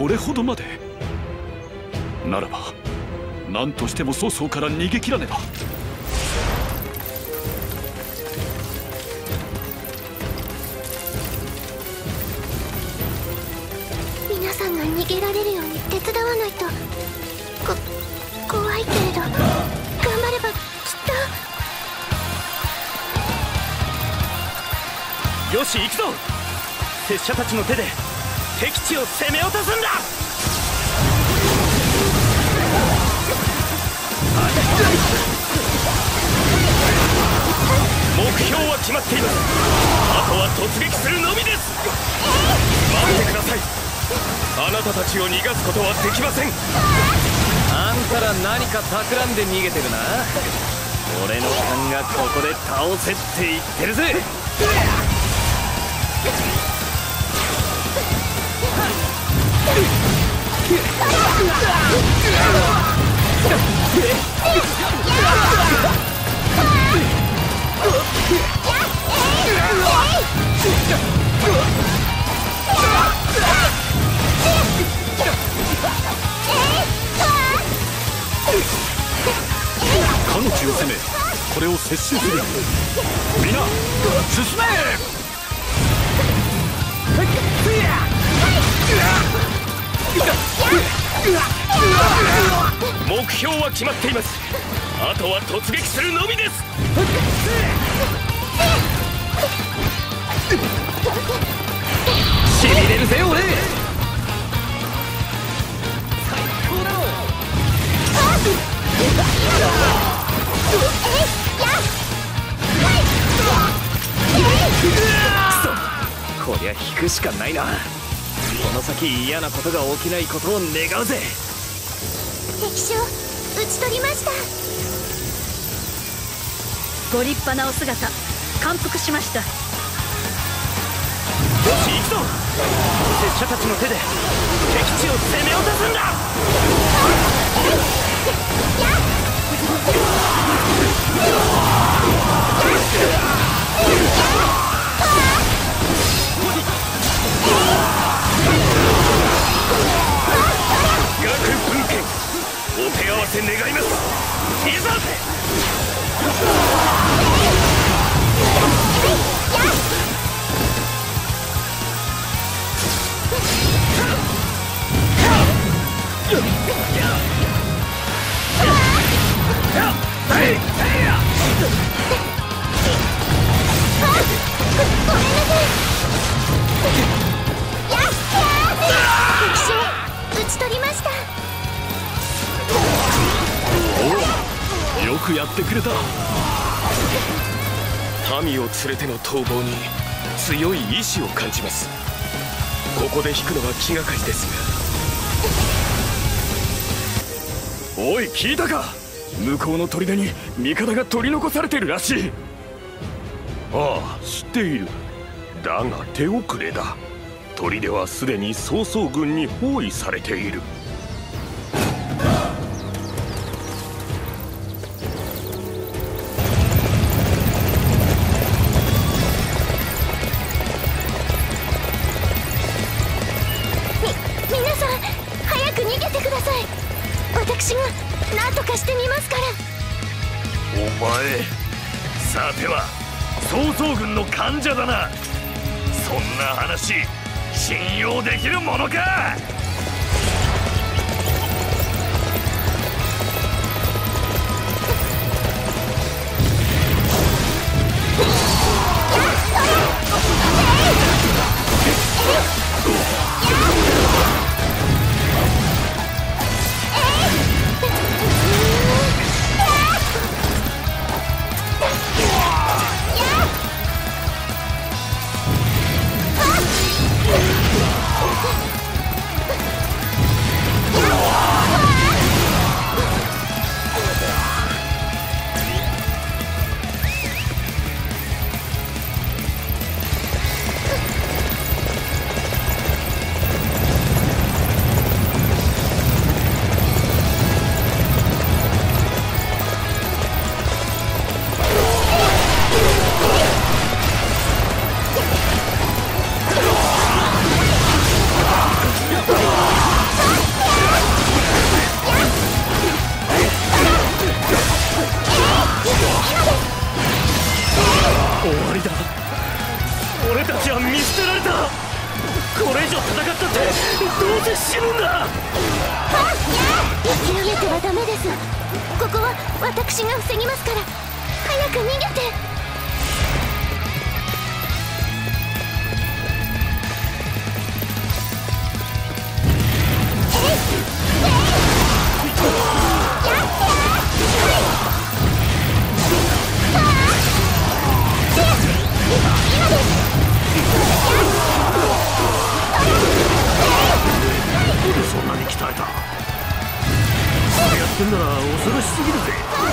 これほどまで。ならば何としても曹操から逃げ切らねば。皆さんが逃げられるように手伝わないと。こ怖いけれど頑張ればきっと。よし行くぞ。拙者たちの手で敵地を攻め落とすんだ。目標は決まっています。あとは突撃するのみです。待ってください。あなたたちを逃がすことはできません。あんたら何か企んで逃げてるな。俺の勘がここで倒せって言ってるぜ。彼の地を攻めこれを接収する。皆進め!目標は決まっています。あとは突撃するのみです。しびれるぜ俺。こりゃ引くしかないな。この先嫌なことが起きないことを願うぜ。敵将討ち取りました。ご立派なお姿感服しました。よし行くぞ。拙者たちの手で敵地を攻め落とすんだ。学合わせ願います。いざ敵くやってくれた。民を連れての逃亡に強い意志を感じます。ここで引くのは気がかりですが。おい聞いたか？向こうの砦に味方が取り残されてるらしい。ああ知っている。だが手遅れだ。砦はすでに曹操軍に包囲されている。んなら恐ろしすぎるぜ。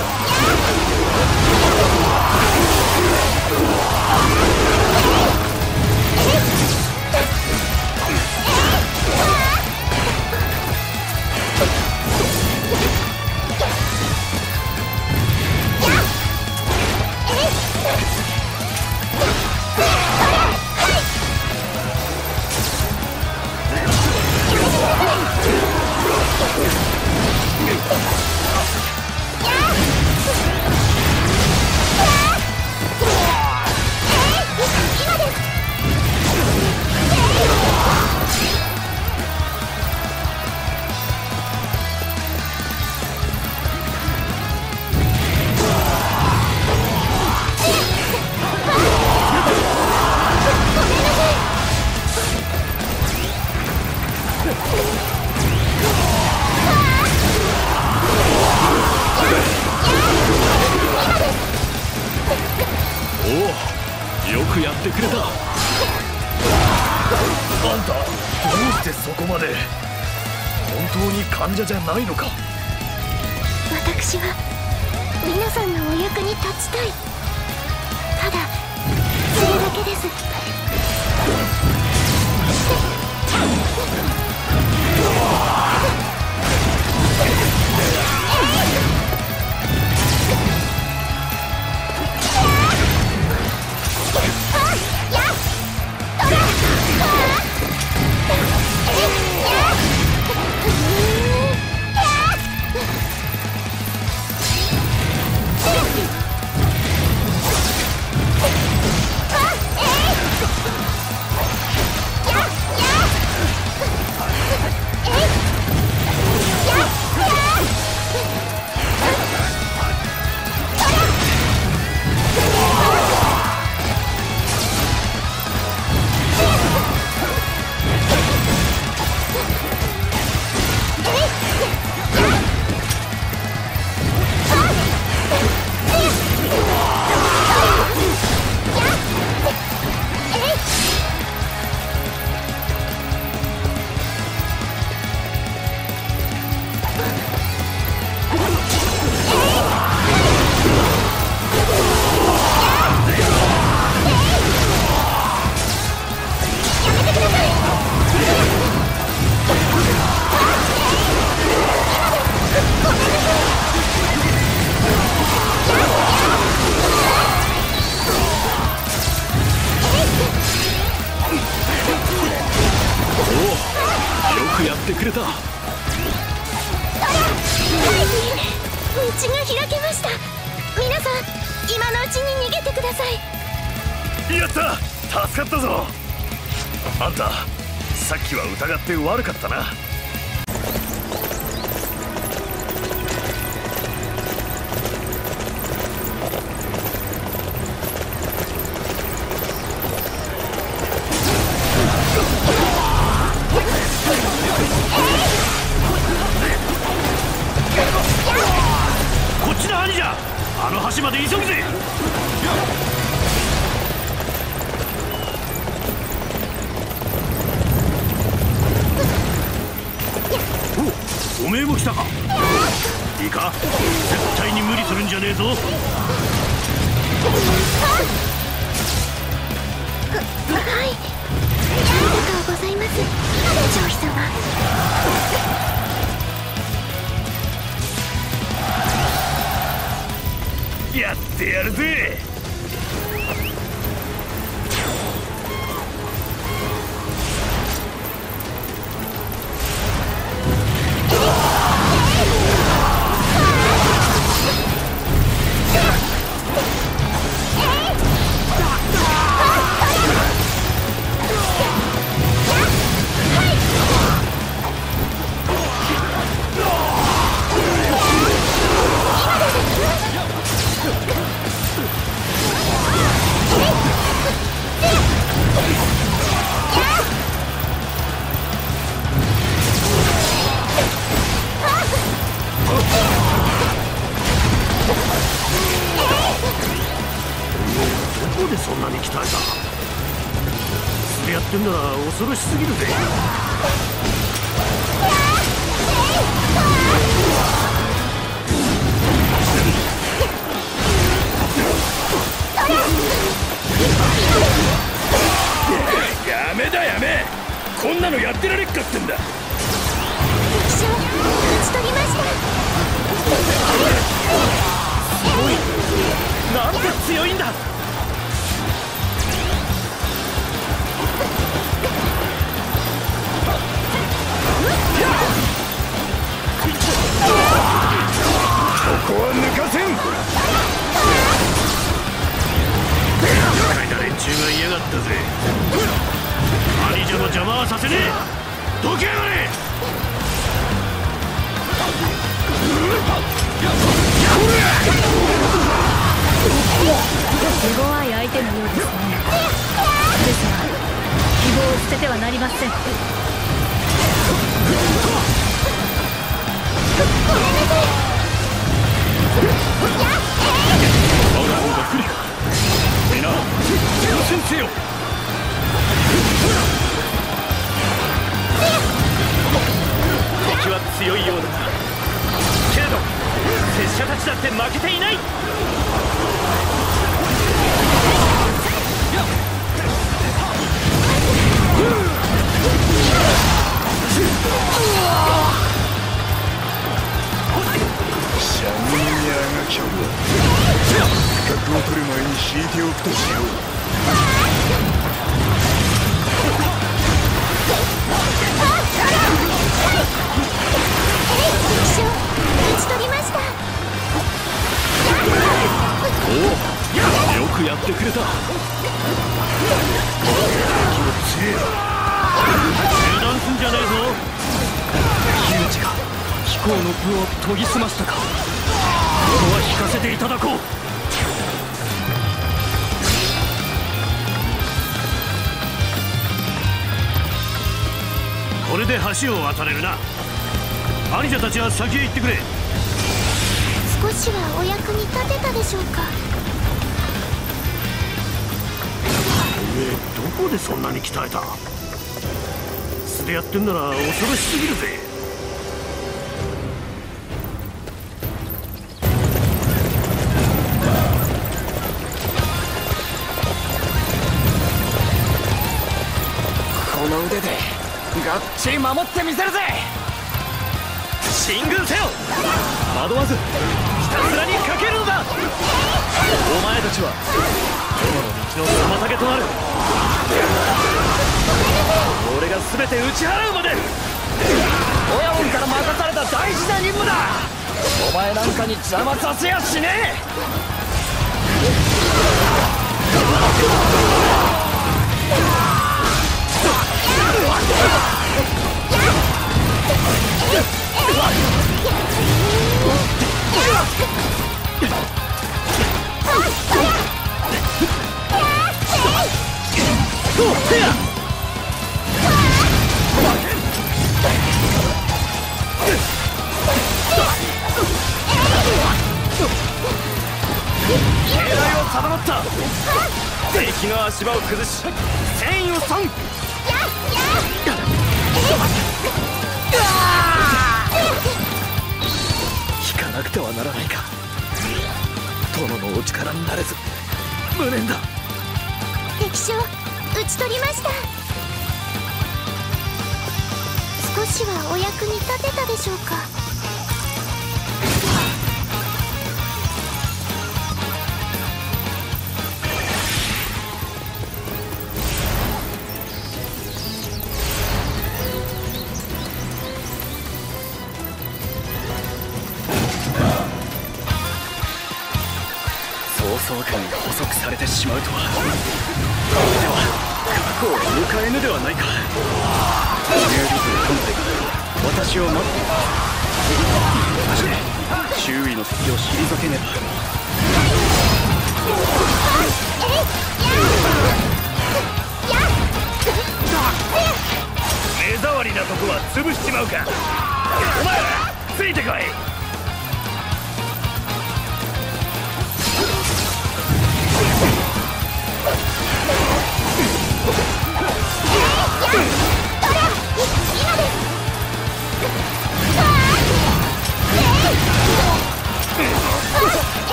れた道が開けました。皆さん今のうちに逃げてください。やった！助かったぞ。あんたさっきは疑って悪かったな。手強い相手のようですねですが希望を捨ててはなりません我が方が不利か皆挑戦せよ敵は強いようだけれど拙者たちだって負けていないシャミニャーが今日は資格を取る前に引いておくとしよう敵将討ち取りましたおよくやってくれた。油断すんじゃねえぞ。窮地が飛行の部を研ぎ澄ましたか。ここは引かせていただこう。これで橋を渡れるな。兄者たちは先へ行ってくれ。少しはお役に立てたでしょうか。おめえどこでそんなに鍛えた？素でやってんなら恐ろしすぎるぜ。この腕でがっちり守ってみせるぜ。進軍せよ。惑わずひたすらにかけるのだ。お前たちは友の妨げとなる。俺が全て打ち払うまで。親分から任された大事な任務だ。お前なんかに邪魔させやしねえ敵の足場を崩し戦意を損引かなくてはならないか殿のお力になれず無念だ敵将討ち取りました。少しはお役に立てたでしょうか。曹操軍が捕捉されてしまうとは。私を待っている周囲の敵を退けねば目障りなとこは潰しちまうか。お前らついてこい。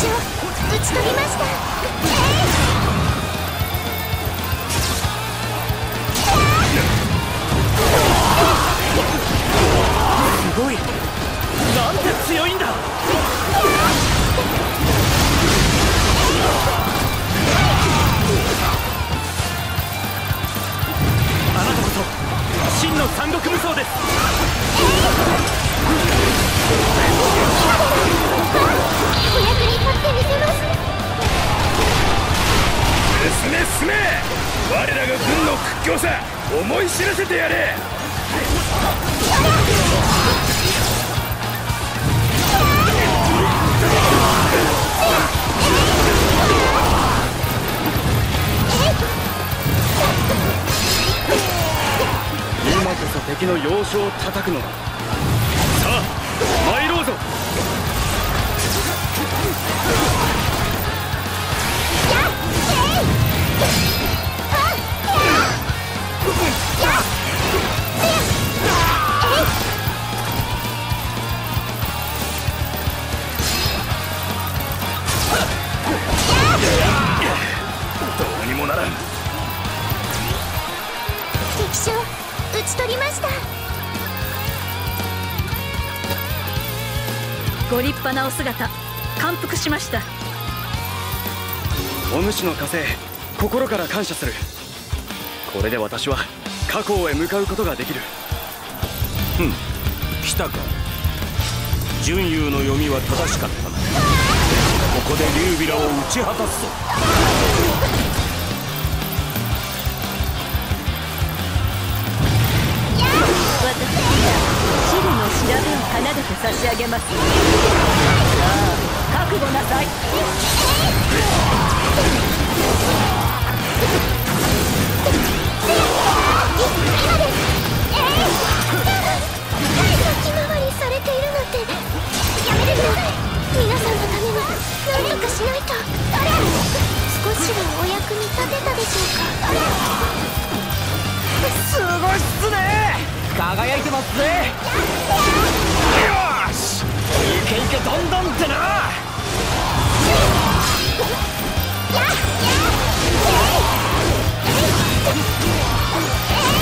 ち取りました。すごい。なんて強いんだ。あなたこそ真の三国無双です。今こそ敵の要所を叩くのだ。ご立派なお姿感服しました。お主の加勢心から感謝する。これで私は過去へ向かうことができる。来たか。純優の読みは正しかったな。ここで劉備らを打ち果たすぞ。私汁の調べを奏でて差し上げます。さあ覚悟なさい輝いてますぜ。よし。いけいけどんどんってな。自 Hey!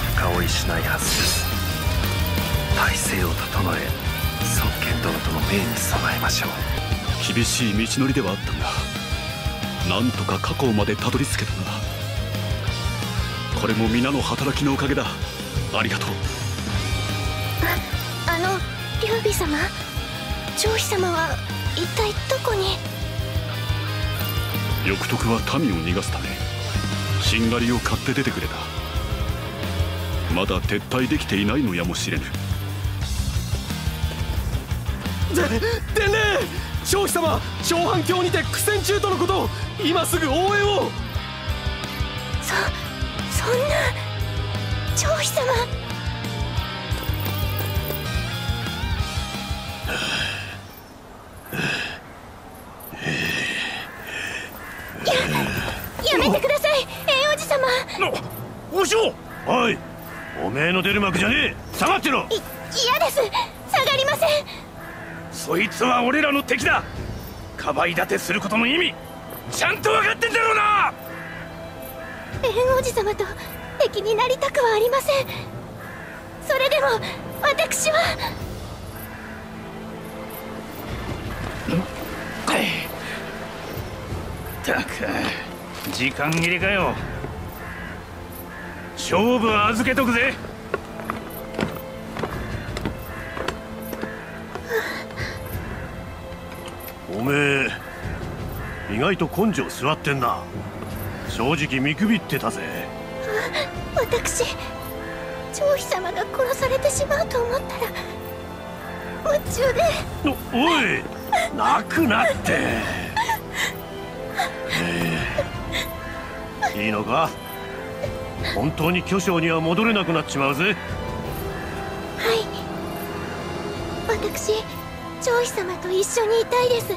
深追いしないはずです。体勢を整え側剣殿との命に備えましょう。厳しい道のりではあったがなんとか過去までたどり着けたなこれも皆の働きのおかげだ。ありがとう。あの劉備様？張飛様は一体どこに？翼徳は民を逃がすためしんがりを買って出てくれたまだ撤退できていないのやもしれぬ。で伝令張飛様長反峡にて苦戦中とのこと今すぐ応援を。そそんな張飛様おめえの出る幕じゃねえ。下がってろ。い嫌です。下がりません。そいつは俺らの敵だ。かばい立てすることの意味ちゃんと分かってんだろうな。栄王子様と敵になりたくはありません。それでも私は。ったく時間切れかよ。勝負は預けとくぜおめえ意外と根性座ってんな。正直見くびってたぜ。私張飛様が殺されてしまうと思ったら夢中で。おおい泣くなって、ええ。いいのか？本当に巨匠には戻れなくなっちまうぜ。はい。私張飛様と一緒にいたいです。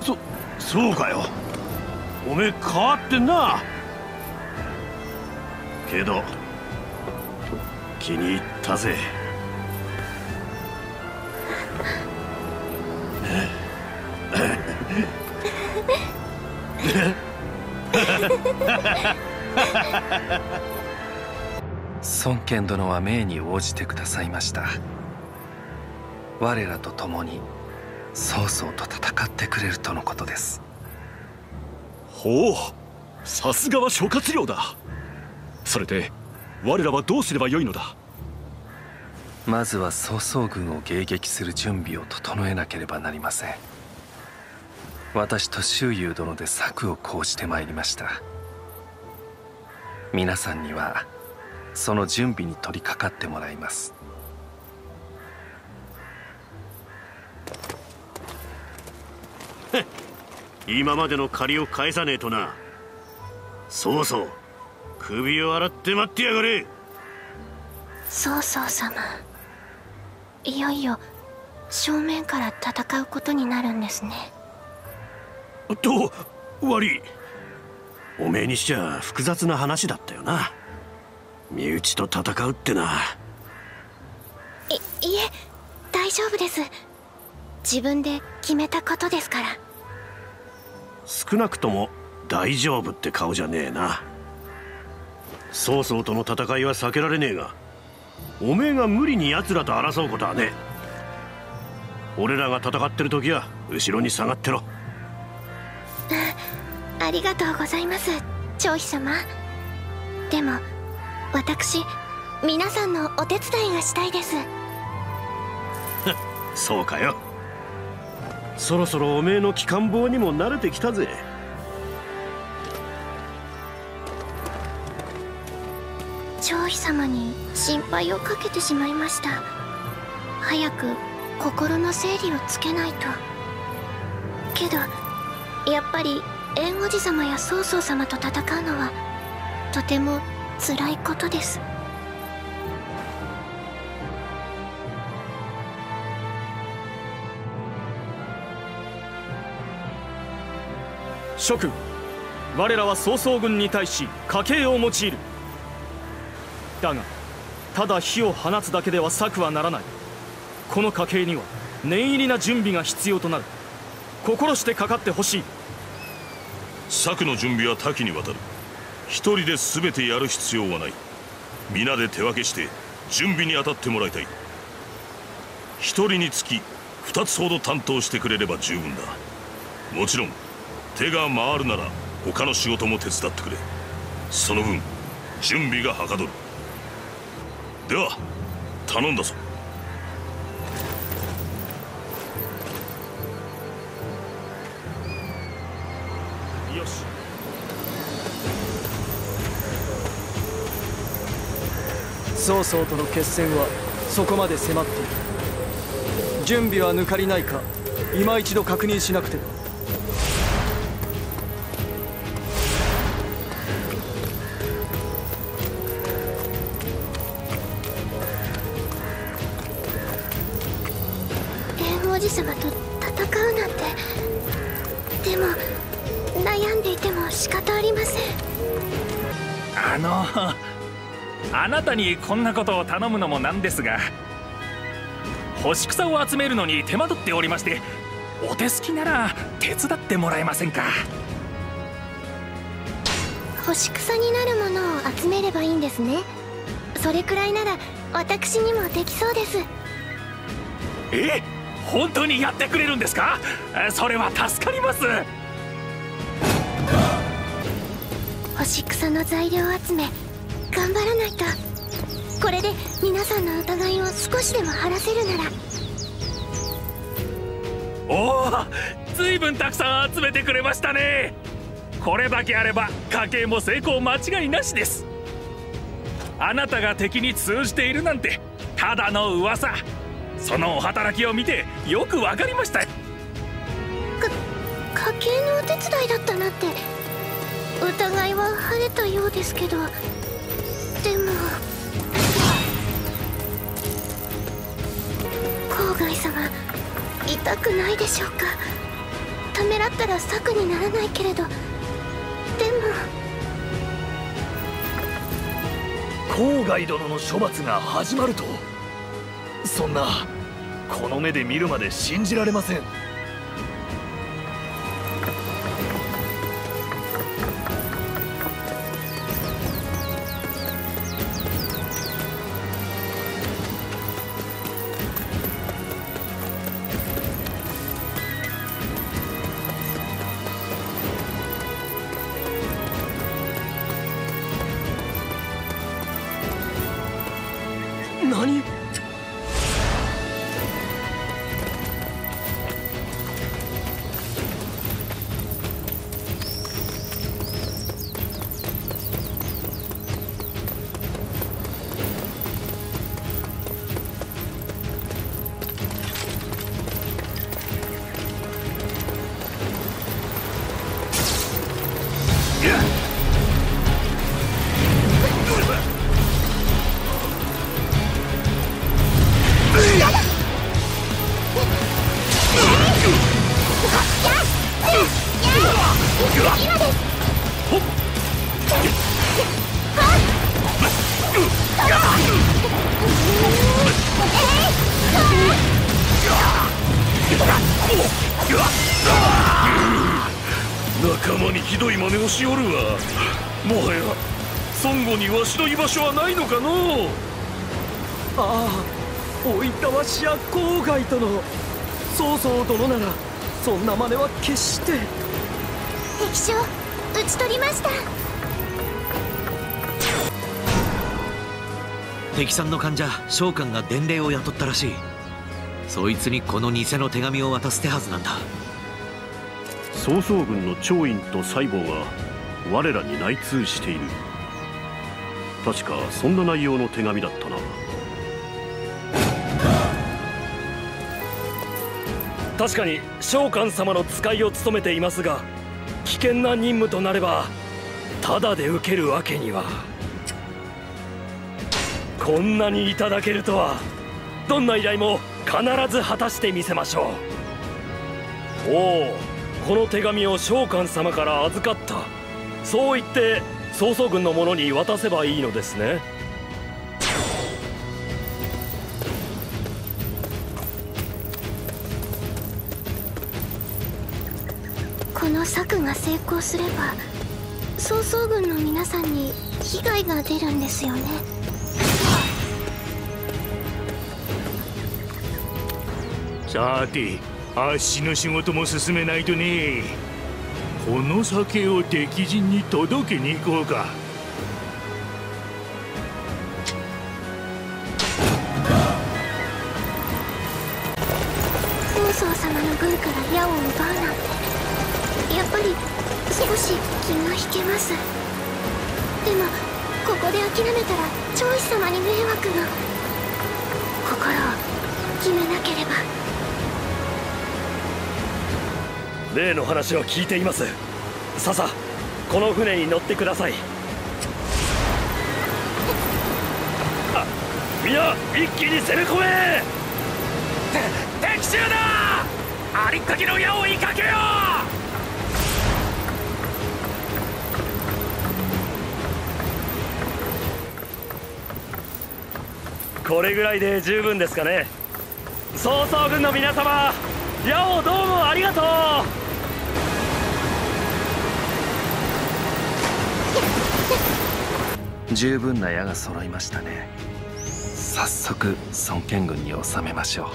そそうかよ。おめえ変わってんな。けど気に入ったぜ。孫権殿は命に応じてくださいました我らと共に曹操と戦ってくれるとのことです。ほうさすがは諸葛亮だ。それで我らはどうすればよいのだ？まずは曹操軍を迎撃する準備を整えなければなりません。私と周遊殿で策を講じてまいりました。皆さんにはその準備に取り掛かってもらいます今までの借りを返さねえとな。そうそう。首を洗って待ってやがれ。曹操様。いよいよ正面から戦うことになるんですね。と悪い。おめえにしちゃ複雑な話だったよな。身内と戦うってな。いいえ大丈夫です。自分で決めたことですから少なくとも大丈夫って顔じゃねえな。曹操との戦いは避けられねえがおめえが無理に奴らと争うことはねえ。俺らが戦ってる時は後ろに下がってろ。ありがとうございます張飛様。でも私皆さんのお手伝いがしたいです。そうかよそろそろおめえの機関棒にも慣れてきたぜ。張飛様に心配をかけてしまいました。早く心の整理をつけないと。けどやっぱり縁王子様や曹操様と戦うのはとても辛いことです。諸君我らは曹操軍に対し家計を用いる。だがただ火を放つだけでは策はならない。この家計には念入りな準備が必要となる。心してかかってほしい。策の準備は多岐にわたる。一人で全てやる必要はない。皆で手分けして準備に当たってもらいたい。一人につき二つほど担当してくれれば十分だ。もちろん手が回るなら他の仕事も手伝ってくれ。その分準備がはかどる。では頼んだぞ。よし。曹操との決戦はそこまで迫っている。準備は抜かりないか今一度確認しなくては。王子様と戦うなんてでも悩んでいても仕方ありませんあのあなたにこんなことを頼むのもなんですが干し草を集めるのに手間取っておりましてお手すきなら手伝ってもらえませんか？干し草になるものを集めればいいんですね。それくらいなら私にもできそうです。え？本当にやってくれるんですか？それは助かります。干し草の材料集め頑張らないと。これで皆さんの疑いを少しでも晴らせるなら。おお随分たくさん集めてくれましたね。これだけあれば家計も成功間違いなしです。あなたが敵に通じているなんてただの噂そのお働きを見てよくわかりました。か家計のお手伝いだったなって。疑いは晴れたようですけど。でも。郊外様痛くないでしょうか。ためらったら策にならないけれど。でも。郊外殿の処罰が始まるとそんなこの目で見るまで信じられません。仲間にひどい真似をしおるわ。もはや孫悟にわしの居場所はないのかのああおいたわしや郊外殿。曹操殿ならそんな真似は決して。敵将討ち取りました。敵さんの患者召喚が伝令を雇ったらしい。そいつにこの偽の手紙を渡す手はずなんだ曹操軍の長院と細胞が我らに内通している。確かそんな内容の手紙だったな。確かに召喚様の使いを務めていますが危険な任務となればただで受けるわけには。こんなにいただけるとはどんな依頼も必ず果たしてみせましょう。おおこの手紙を召喚様から預かった。そう言って曹操軍の者に渡せばいいのですね。この策が成功すれば曹操軍の皆さんに被害が出るんですよね。さてあっしの仕事も進めないとね。この酒を敵陣に届けに行こうか。曹操様の軍から矢を奪うなんて。やっぱり少し気が引けます。でもここで諦めたら長子様に迷惑が。心を決めなければ。例の話は聞いています。ささこの船に乗ってください。あ皆一気に攻め込め！敵襲だ！ありったけの矢を追いかけよこれぐらいで十分ですかね。曹操軍の皆様矢をどうもありがとう！十分な矢が揃いましたね。早速孫権軍に収めましょ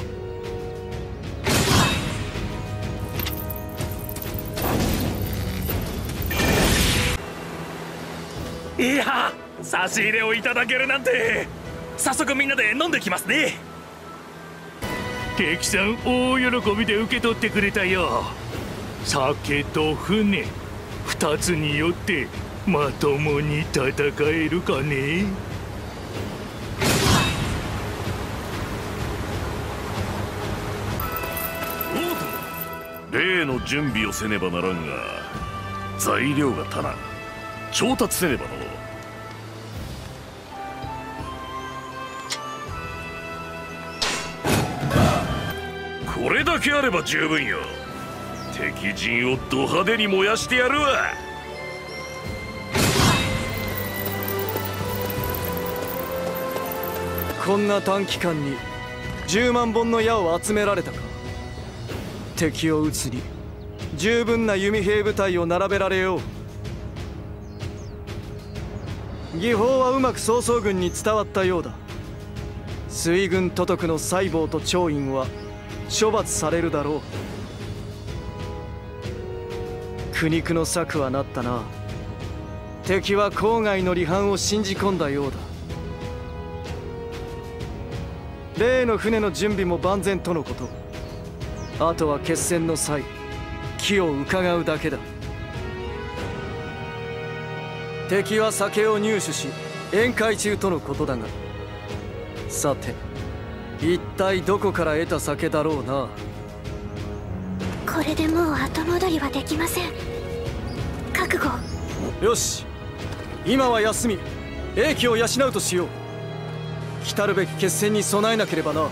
う。いや差し入れをいただけるなんて。早速みんなで飲んできますね。敵さん大喜びで受け取ってくれたよ。酒と船二つによってまともに戦えるかね？例の準備をせねばならんが材料が足らん。調達せねばのこれだけあれば十分よ。敵陣をド派手に燃やしてやるわ。こんな短期間に10万本の矢を集められたか。敵を討つに十分な弓兵部隊を並べられよう。技法はうまく曹操軍に伝わったようだ。水軍都督の細胞と長院は処罰されるだろう。苦肉の策はなったな。敵は郊外の離反を信じ込んだようだ。例の船の準備も万全とのこと。あとは決戦の際機を伺うだけだ。敵は酒を入手し宴会中とのことだが。さて一体どこから得た酒だろうな。これでもう後戻りはできません。覚悟。よし。今は休み。英気を養うとしよう来るべき決戦に備えなければな。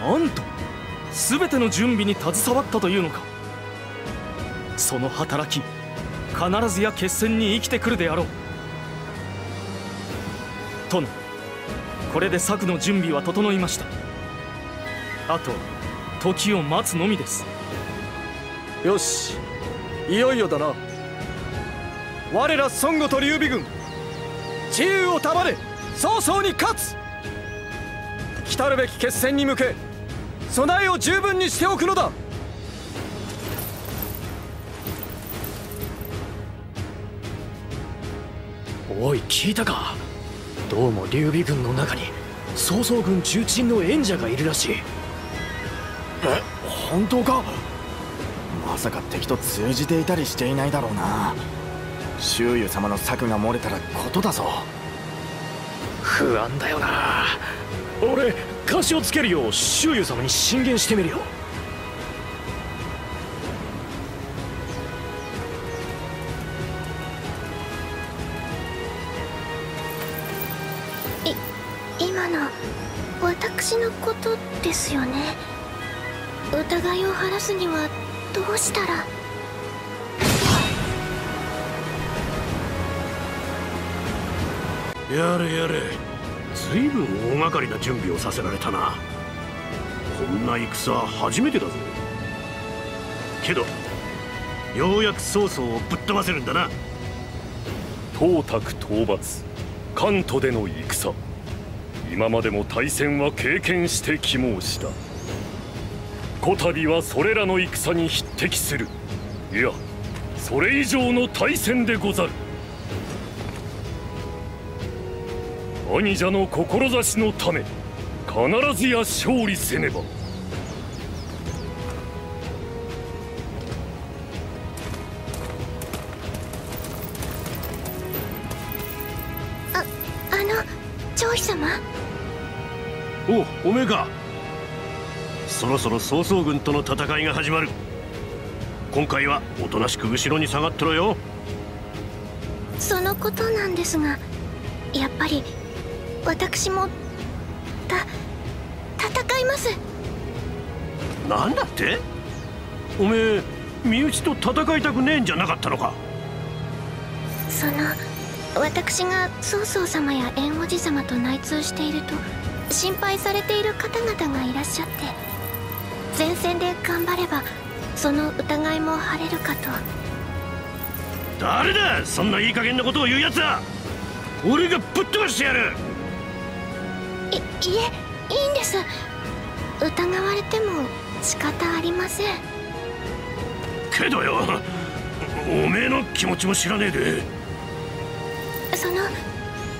なんと全ての準備に携わったというのか。その働き必ずや決戦に生きてくるであろう。殿これで策の準備は整いました。あと時を待つのみです。よしいよいよだな。我ら孫悟と劉備軍治癒を束ね早々に勝つ。来るべき決戦に向け備えを十分にしておくのだ。おい聞いたか？どうも劉備軍の中に曹操軍重鎮の演者がいるらしい。え本当か？まさか敵と通じていたりしていないだろうな周遊様の策が漏れたらことだぞ。不安だよな。俺貸しをつけるよう周遊様に進言してみるよ。い今の私のことですよね？疑いを晴らすにはどうしたら？やれやれ。随分大掛かりな準備をさせられたな。こんな戦は初めてだぞ。けどようやく曹操をぶっ飛ばせるんだな。董卓討伐関東での戦。今までも大戦は経験してき申した。こたびはそれらの戦に匹敵する。いやそれ以上の大戦でござる。兄者の志のため必ずや勝利せねば。ああのおおめえか。そろそろ曹操軍との戦いが始まる。今回はおとなしく後ろに下がってろよ。そのことなんですがやっぱり私もた戦います。なんだって？おめえ身内と戦いたくねえんじゃなかったのか？その私が曹操様や縁おじ様と内通していると心配されている方々がいらっしゃって前線で頑張ればその疑いも晴れるかと。誰だ！そんないい加減なことを言うやつは俺がぶっ飛ばしてやるいいえいいんです。疑われても仕方ありません。けどよおめえの気持ちも知らねえで。その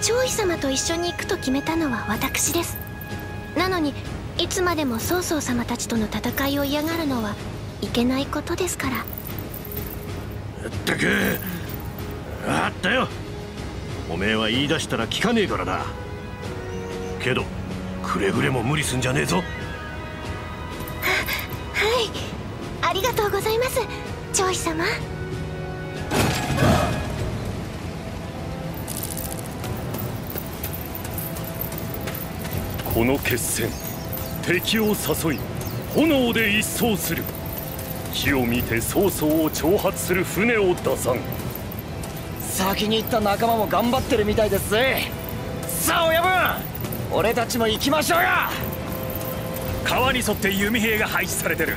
長妃様と一緒に行くと決めたのは私です。なのにいつまでも曹操様たちとの戦いを嫌がるのはいけないことですから。ったくあったよ。おめえは言い出したら聞かねえからなけどくれぐれも無理すんじゃねえぞ。はい。ありがとうございます。長妃様。この決戦敵を誘い炎で一掃する。火を見て曹操を挑発する船を出さん。先に行った仲間も頑張ってるみたいですぜ。さあ親分俺たちも行きましょうよ川に沿って弓兵が配置されてる。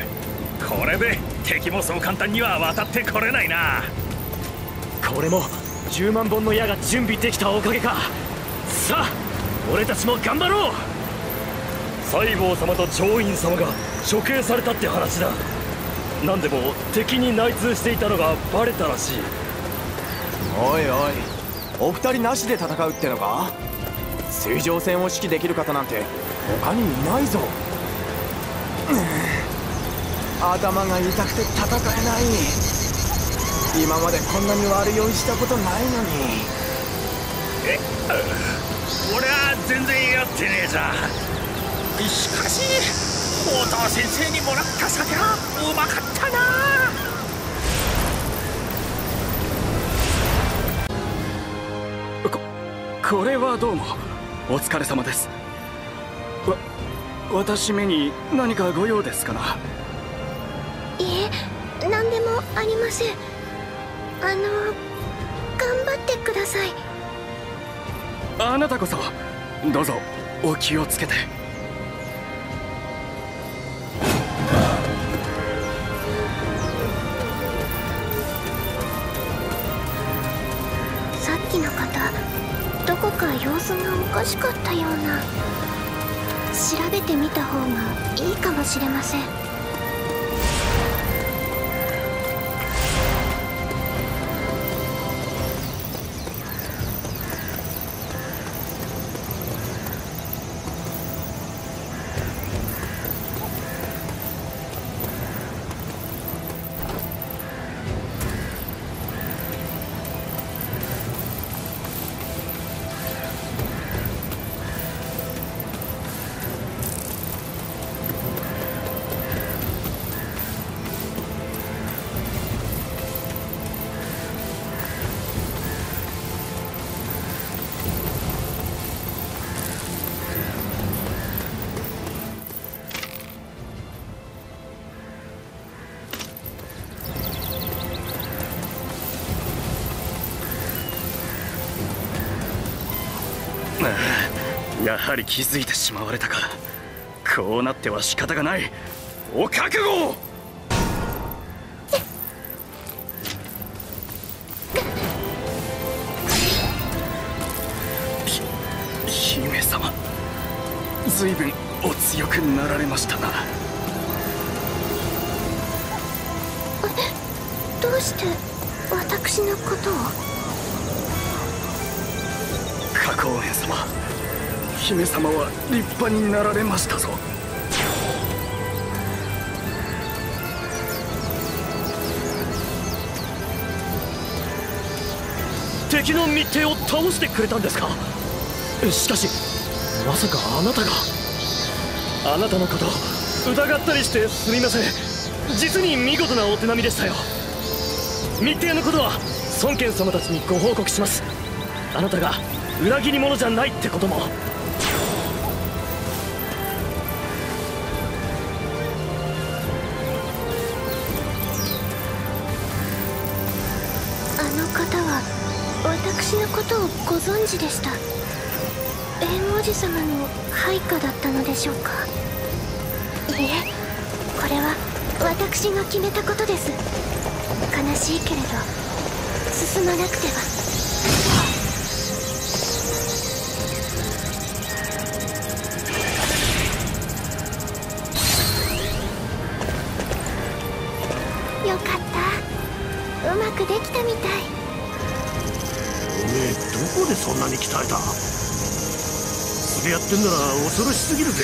これで敵もそう簡単には渡ってこれないな。これも10万本の矢が準備できたおかげか。さあ俺たちも頑張ろう！西郷様と長院様が処刑されたって話だ。何でも敵に内通していたのがバレたらしい。おいおいお二人なしで戦うってのか？水上戦を指揮できる方なんて他にいないぞ。頭が痛くて戦えない。今までこんなに悪酔いしたことないのに。え俺は全然やってねえさ。しかし大藤先生にもらった酒はうまかったな。これはどうもお疲れ様です。わ私めに何かご用ですかな？いえ何でもありません。あの頑張ってください。あなたこそどうぞお気をつけて。さっきの方どこか様子がおかしかったような。調べてみた方がいいかもしれません。やはり気づいてしまわれたか。こうなっては仕方がない。お覚悟姫様。随分お強くなられましたな。どうして私のことを？花公園様姫様は立派になられましたぞ。敵の密偵を倒してくれたんですか？しかしまさかあなたが。あなたのこと疑ったりしてすみません。実に見事なお手並みでしたよ。密偵のことは孫権様たちにご報告します。あなたが裏切り者じゃないってことも。ことをご存知でした。縁王子様の配下だったのでしょうか？いえこれは私が決めたことです。悲しいけれど進まなくては。やってんなら恐ろしすぎるぜ。